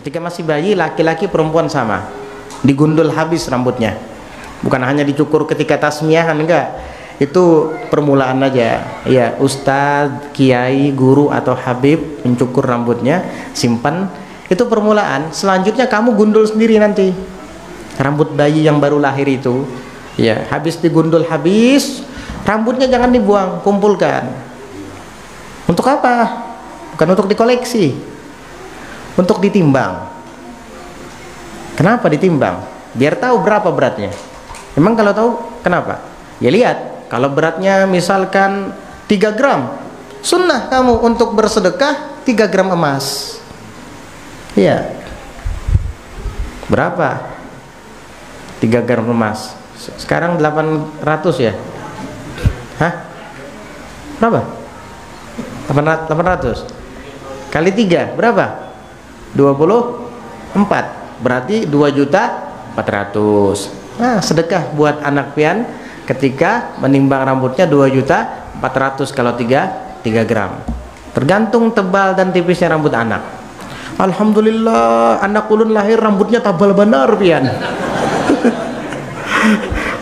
ketika masih bayi laki-laki perempuan sama. Digundul habis rambutnya. Bukan hanya dicukur ketika tasmiahan enggak. Itu permulaan aja. Ya ustadz kiai guru atau habib mencukur rambutnya simpan. Itu permulaan. Selanjutnya kamu gundul sendiri nanti. Rambut bayi yang baru lahir itu ya habis digundul habis rambutnya jangan dibuang kumpulkan. Untuk apa? Bukan untuk dikoleksi untuk ditimbang kenapa ditimbang biar tahu berapa beratnya emang kalau tahu kenapa ya lihat kalau beratnya misalkan 3 gram, sunnah kamu untuk bersedekah 3 gram emas. Iya. Berapa? 3 gram emas. Sekarang 800 ya? Hah? Berapa? 800. Kali 3 berapa? 24. Berarti 2 juta 400. Nah, sedekah buat anak pian ketika menimbang rambutnya 2 juta 400 kalau 3 3 gram. Tergantung tebal dan tipisnya rambut anak. Alhamdulillah anak ulun lahir rambutnya tebal benar pian.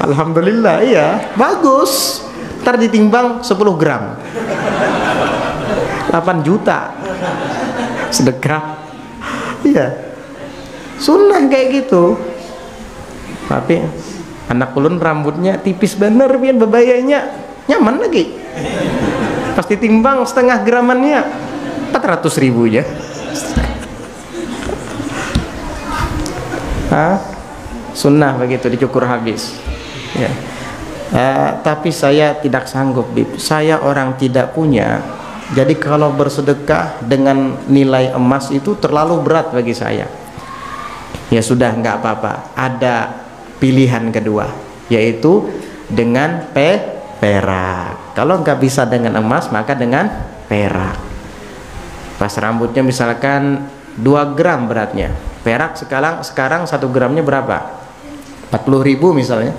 Alhamdulillah iya. Bagus. Ntar ditimbang 10 gram. 8 juta. Sedekah iya sunnah kayak gitu tapi anak ulun rambutnya tipis bener pian bebayanya nyaman lagi pasti timbang setengah gramannya 400 ribu ya Hah? sunnah begitu dicukur habis ya. Uh, tapi saya tidak sanggup Bib. saya orang tidak punya jadi kalau bersedekah dengan nilai emas itu terlalu berat bagi saya. Ya sudah nggak apa-apa. Ada pilihan kedua yaitu dengan pe perak. Kalau nggak bisa dengan emas maka dengan perak. Pas rambutnya misalkan 2 gram beratnya. Perak sekarang sekarang satu gramnya berapa? 40 ribu misalnya.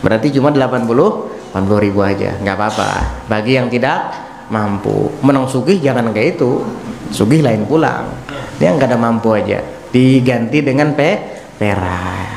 Berarti cuma 80 80 ribu aja. Nggak apa-apa. Bagi yang tidak mampu. Menang sugih jangan kayak itu. Sugih lain pulang. Dia nggak ada mampu aja. Diganti dengan pe perak